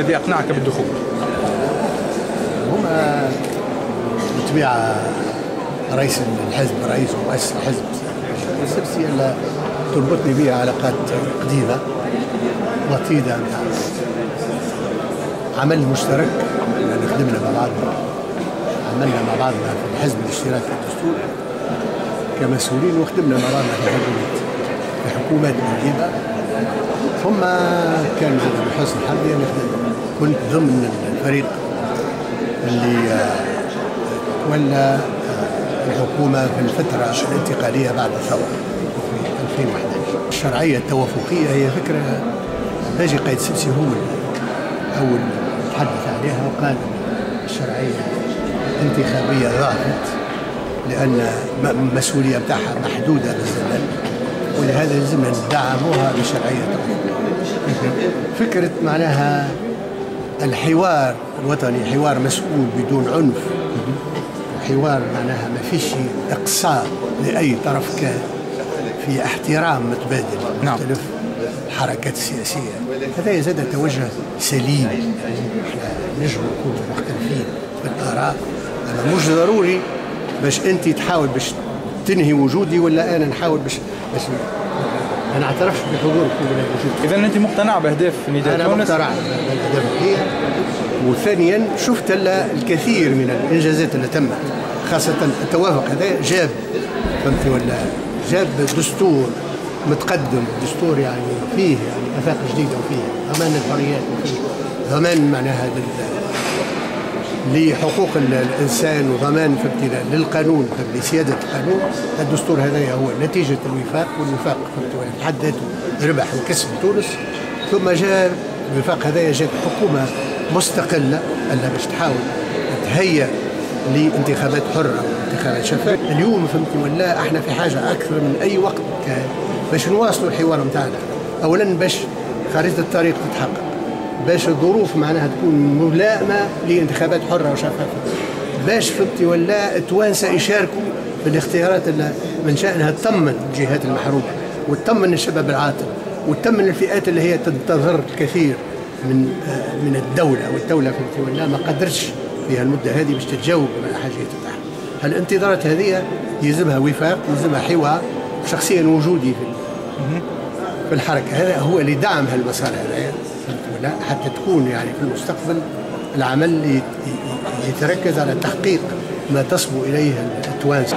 أقنعك بالدخول؟ هما بالطبيعة رئيس الحزب رئيس ومؤسس الحزب السبسي اللي تربطني بها علاقات قديمة وطيدة عمل مشترك لأن خدمنا مع بعضنا عملنا مع بعضنا في الحزب الاشتراكي في الدستور كمسؤولين وخدمنا مع بعضنا في حكومات في حكومات مهمة ثم كان بحسن حظي أنا كنت ضمن الفريق اللي آه، تولى الحكومة في الفترة الانتقالية بعد الثورة في 2011 الشرعية التوافقية هي فكرة باجي قايد سيسي هو أول تحدث عليها وقال الشرعية الانتخابية ضعفت لأن المسؤولية بتاعها محدودة بالزمن ولهذا لازمنا ندعموها بشرعية. فكرة معناها الحوار الوطني حوار مسؤول بدون عنف. حوار معناها ما فيش إقصاء لأي طرف كان في احترام متبادل نعم. مختلف الحركات السياسيه هذا يزيد توجه سليم. إحنا نجم نكونوا مختلفين في الآراء. أنا مش ضروري باش أنت تحاول باش تنهي وجودي ولا أنا نحاول باش باش ما نعترفش بحضورك ولا وجودك اذا أنت مقتنع بأهداف نداء أنا مقتنع بالاهداف وثانيا شفت ال- الكثير من الإنجازات اللي تمت خاصة التوافق هذا جاب فهمتي ولا؟ جاب دستور متقدم دستور يعني فيه يعني آفاق جديدة وفيه ضمان الحريات وفيه. ضمان معناها لحقوق ال- الإنسان وضمان فهمتي للقانون فهمتي القانون. الدستور هذا هو نتيجة الوفاق والوفاق فهمتي في حد ذاته ربح وكسب تونس. ثم جاء الوفاق هذا جاءت حكومة مستقلة الا باش تحاول تهيئ لانتخابات حرة وانتخابات شفافه اليوم فهمتي ولا إحنا في حاجة أكثر من أي وقت باش نواصلوا الحوار نتاعنا اولا باش خريطة الطريق تتحقق. باش الظروف معناها تكون ملائمة لانتخابات حرة وشفافة. باش فهمتي ولا التوانسه يشاركوا في الاختيارات اللي من شأنها تطمن الجهات المحرومة وتطمن الشباب العاطل وتطمن الفئات اللي هي تنتظر الكثير من من الدولة والدولة فهمتي ولا ما قدرتش في المده هذه باش تتجاوب على الحاجات بتاعها الانتظارات هذه يلزمها وفاق يلزمها حوار شخصيا وجودي في في الحركة. هذا هو اللي دعم هالمسار هذا ولا حتى تكون يعني في المستقبل العمل يت- يتركز على تحقيق ما تصبو إليه التوانسة.